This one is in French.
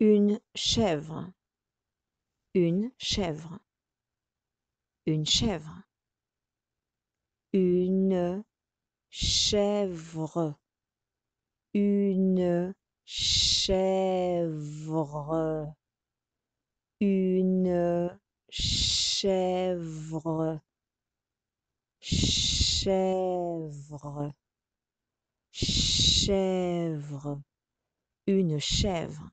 une chèvre, une chèvre, une chèvre, une chèvre, une chèvre, une chèvre, chèvre, chèvre, une chèvre.